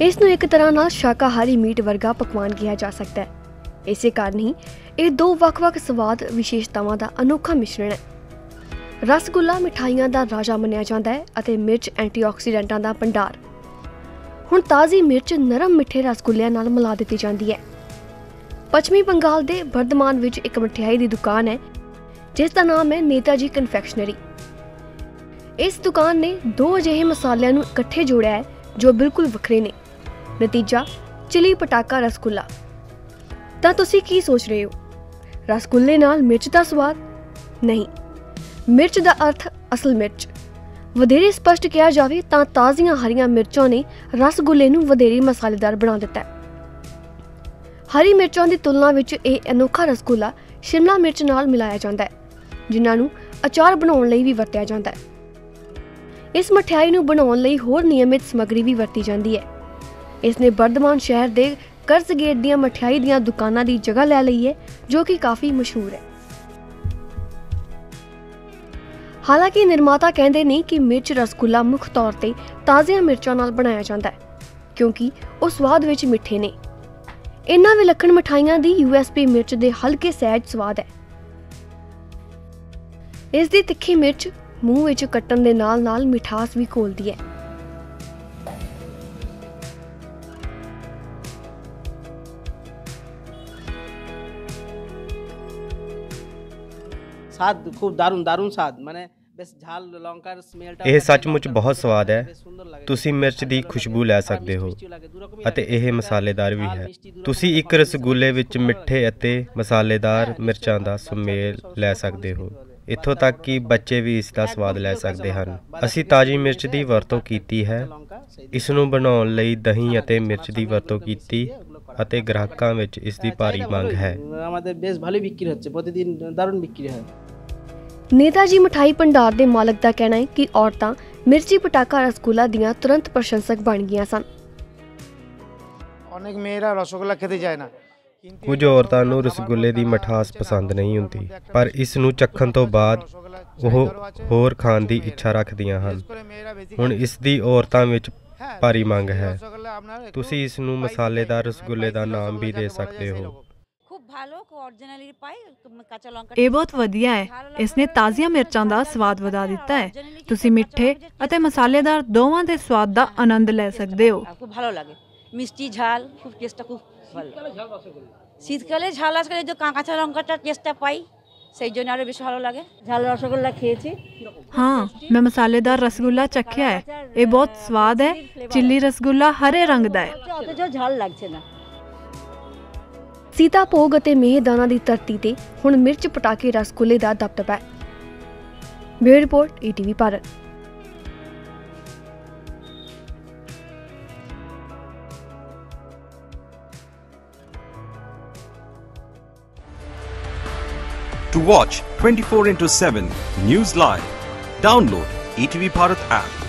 ਇਸ ਨੂੰ ਇੱਕ ਤਰ੍ਹਾਂ ਨਾਲ ਸ਼ਾਕਾਹਾਰੀ ਮੀਟ ਵਰਗਾ ਪਕਵਾਨ ਕਿਹਾ ਜਾ ਸਕਦਾ ਹੈ। ਇਸੇ ਕਾਰਨ ਹੀ ਇਹ ਦੋ ਵੱਖ-ਵੱਖ ਸਵਾਦ ਵਿਸ਼ੇਸ਼ਤਾਵਾਂ ਦਾ ਅਨੋਖਾ ਮਿਸ਼ਰਣ ਹੈ। ਰਸਗੁੱਲਾ ਮਿਠਾਈਆਂ ਦਾ ਰਾਜਾ ਮੰਨਿਆ ਜਾਂਦਾ ਹੈ ਅਤੇ ਮਿਰਚ ਐਂਟੀਆਕਸੀਡੈਂਟਾਂ ਦਾ ਭੰਡਾਰ। ਹੁਣ ਤਾਜ਼ੀ ਮਿਰਚ ਨਰਮ ਮਿੱਠੇ ਰਸਗੁੱਲਿਆਂ ਨਾਲ ਮਿਲਾ ਦਿੱਤੀ ਜਾਂਦੀ ਹੈ। ਪੱਛਮੀ ਬੰਗਾਲ ਦੇ ਵਰਧਮਾਨ ਵਿੱਚ ਇੱਕ ਮਠਿਆਈ ਦੀ ਦੁਕਾਨ ਹੈ, ਜਿਸ ਦਾ ਨਾਮ ਹੈ ਨੇਤਾਜੀ ਕਨਫੈਕਸ਼ਨਰੀ। ਇਸ ਦੁਕਾਨ ਨੇ ਦੋ ਅਜਿਹੇ ਮਸਾਲਿਆਂ ਨੂੰ ਇਕੱਠੇ ਜੋੜਿਆ ਹੈ, ਜੋ ਬਿਲਕੁਲ ਵੱਖਰੇ ਨੇ। ਨਤੀਜਾ, ਚਿਲੀ ਪਟਾਕਾ ਰਸਗੁੱਲਾ। ਤਾਂ ਤੁਸੀਂ ਕੀ ਸੋਚ ਰਹੇ ਹੋ? ਰਸਗੁੱਲੇ ਨਾਲ ਮਿਰਚ ਦਾ ਸਵਾਦ? ਨਹੀਂ। ਮਿਰਚ ਦਾ ਅਰਥ ਅਸਲ ਮਿਰਚ। ਵਧੇਰੇ ਸਪਸ਼ਟ ਕਿਹਾ ਜਾਵੇ ਤਾਂ ਤਾਜ਼ੀਆਂ ਹਰੀਆਂ ਮਿਰਚਾਂ ਨੇ ਰਸਗੁੱਲੇ ਨੂੰ ਵਧੇਰੇ ਮਸਾਲੇਦਾਰ ਬਣਾ ਦਿੱਤਾ ਹੈ। ਹਰੀ ਮਿਰਚਾਂ ਦੀ ਤੁਲਨਾ ਵਿੱਚ ਇਹ ਅਨੋਖਾ ਰਸਗੁੱਲਾ ਸ਼ਿਮਲਾ ਮਿਰਚ ਨਾਲ ਮਿਲਾਇਆ ਜਾਂਦਾ ਹੈ, ਜਿਨ੍ਹਾਂ ਨੂੰ ਅਚਾਰ ਬਣਾਉਣ ਲਈ ਵੀ ਵਰਤਿਆ ਜਾਂਦਾ ਹੈ। ਇਸ ਮਠਿਆਈ ਨੂੰ ਬਣਾਉਣ ਲਈ ਹੋਰ ਨਿਯਮਿਤ ਸਮੱਗਰੀ ਵੀ ਵਰਤੀ ਜਾਂਦੀ ਹੈ। ਇਸ ਨੇ ਵਰਧਮਾਨ ਸ਼ਹਿਰ ਦੇ ਕਰਜ਼ ਗੇਟ ਦੀਆਂ ਮਠਿਆਈ ਦੀਆਂ ਦੁਕਾਨਾਂ ਦੀ ਜਗ੍ਹਾ ਲੈ ਲਈ ਹੈ, ਜੋ ਕਿ ਕਾਫੀ ਮਸ਼ਹੂਰ ਹੈ। ਹਾਲਾਂਕਿ ਨਿਰਮਾਤਾ ਕਹਿੰਦੇ ਨੇ ਕਿ ਮਿਰਚ ਰਸਗੁੱਲਾ ਮੁੱਖ ਤੌਰ ਤੇ ਤਾਜ਼ੀਆਂ ਮਿਰਚਾਂ ਨਾਲ ਬਣਾਇਆ ਜਾਂਦਾ ਹੈ, ਕਿਉਂਕਿ ਉਹ ਸਵਾਦ ਵਿੱਚ ਮਿੱਠੇ ਨੇ। ਇਨ੍ਹਾਂ ਵਿਲੱਖਣ ਮਠਾਈਆਂ ਦੀ ਯੂਐਸਪੀ ਮਿਰਚ ਦੇ ਹਲਕੇ ਸਹਿਜ ਸਵਾਦ ਹੈ। ਇਸ ਦੀ ਤਿੱਖੀ ਮਿਰਚ ਮੂੰਹ ਵਿੱਚ ਕੱਟਣ ਦੇ ਨਾਲ-ਨਾਲ ਮਿਠਾਸ ਵੀ ਘੋਲਦੀ ਹੈ। স্বাদ খুব দারুণ দারুণ স্বাদ মানে বেশ ঝাল লঙ্কার স্মেলটা ਇਹ ਸੱਚਮੁੱਚ ਬਹੁਤ ਸਵਾਦ ਹੈ ਤੁਸੀਂ ਮਿਰਚ ਦੀ ਖੁਸ਼ਬੂ ਲੈ ਸਕਦੇ ਹੋ ਅਤੇ ਇਹ ਮਸਾਲੇਦਾਰ ਵੀ ਹੈ ਤੁਸੀਂ ਇੱਕ ਰਸਗੁੱਲੇ ਵਿੱਚ ਮਿੱਠੇ ਅਤੇ ਮਸਾਲੇਦਾਰ ਮਿਰਚਾਂ ਦਾ ਸੁਮੇਲ ਲੈ ਸਕਦੇ ਹੋ ਇੱਥੋਂ ਤੱਕ ਕਿ ਬੱਚੇ ਵੀ ਇਸ ਦਾ ਸਵਾਦ ਲੈ ਸਕਦੇ ਹਨ ਅਸੀਂ ਤਾਜ਼ੀ ਮਿਰਚ ਦੀ ਵਰਤੋਂ ਕੀਤੀ ਹੈ ਇਸ ਨੂੰ ਬਣਾਉਣ ਲਈ ਦਹੀਂ ਅਤੇ ਮਿਰਚ ਦੀ ਵਰਤੋਂ ਕੀਤੀ ਅਤੇ ਗ੍ਰਾਹਕਾਂ ਵਿੱਚ ਇਸ ਦੀ ਭਾਰੀ ਮੰਗ ਹੈ আমাদের বেশ ভালোই বিক্রি হচ্ছে প্রতিদিন দারুণ বিক্রি হয় ਨੇਤਾਜੀ ਮਠਾਈ ਭੰਡਾਰ ਦੇ ਮਾਲਕ ਦਾ ਕਹਿਣਾ ਹੈ ਕਿ ਔਰਤਾਂ ਮਿਰਚੀ ਪਟਾਕਾ ਰਸਗੁੱਲਾ ਦੀਆਂ ਤੁਰੰਤ ਪ੍ਰਸ਼ੰਸਕ ਬਣ ਗਈਆਂ ਸਨ অনেক মেয়েরা রসগোল্লা খেতে চায় না কিন্তু ਕੁਝ ਔਰਤਾਂ ਨੂੰ ਰਸਗੁੱਲੇ ਦੀ ਮਠਾਸ ਪਸੰਦ ਨਹੀਂ ਹੁੰਦੀ ਪਰ ਇਸ ਨੂੰ ਚੱਖਣ ਤੋਂ ਬਾਅਦ ਉਹ ਹੋਰ ਖਾਣ ਦੀ ਇੱਛਾ ਰੱਖਦੀਆਂ ਹਨ ਹੁਣ ਇਸ ਦੀ ਔਰਤਾਂ ਵਿੱਚ ਭਾਰੀ ਮੰਗ ਹੈ ਤੁਸੀਂ ਇਸ ਨੂੰ ਮਸਾਲੇਦਾਰ ਰਸਗੁੱਲੇ ਦਾ ਨਾਮ ਵੀ ਦੇ ਸਕਦੇ ਹੋ ਬਹੁਤ ਵਧੀਆ ਹੈ ਇਸ ਨੇ ਤਾਜ਼ੀਆਂ ਮਿਰਚਾਂ ਦਾ ਸਵਾਦ ਵਧਾ ਦਿੱਤਾ ਹੈ ਤੁਸੀਂ ਮਿੱਠੇ ਅਤੇ ਮਸਾਲੇਦਾਰ ਦੋਵਾਂ ਦੇ ਸਵਾਦ ਦਾ ਆਨੰਦ ਲੈ ਸਕਦੇ ਹੋ খুব ভালো লাগে মিষ্টি ঝাল খুব টেস্টটা খুব ভালো শীতকালে ঝাল আসলে যে কা- কাঁচা লঙ্কাটার টেস্টটা পাই সেই জন্য আরো বেশি ভালো লাগে ঝাল রসগোল্লা খেয়েছি ਹਾਂ ਮੈਂ ਮਸਾਲੇਦਾਰ ਰਸਗੁੱਲਾ ਚੱਖਿਆ ਹੈ ਇਹ ਬਹੁਤ ਸਵਾਦ ਹੈ ਚਿੱਲੀ ਰਸਗੁੱਲਾ ਹਰੇ ਰੰਗ ਦਾ ਹੈ অথচ ঝাল লাগছে না ਸੀਤਾ ਭੋਗ ਅਤੇ ਮੇਹਦਾਨਾ ਦੀ ਧਰਤੀ ਤੇ ਹੁਣ ਮਿਰਚ ਪਟਾਕੇ ਰਸਗੁੱਲੇ ਦਾ ਦਬਦਬਾ ਹੈ bureau report ETV Bharat To watch 24 into 7 News Live, download ETV Bharat app.